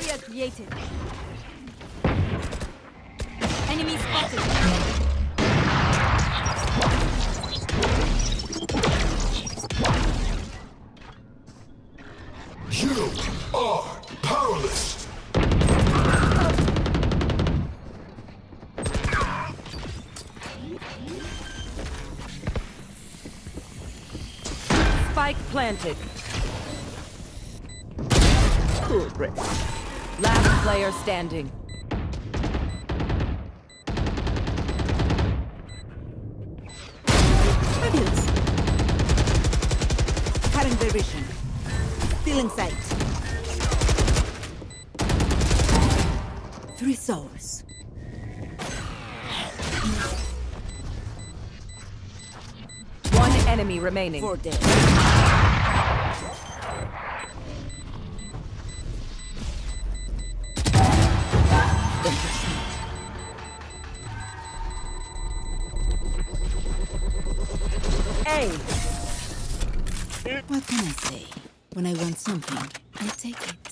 Barrier created. Enemy spotted. You are powerless. Spike planted. Cool breath. Last player standing. Fabulous. Current vision. Still in sight. Three souls. One enemy remaining. Four dead. What can I say? When I want something, I take it.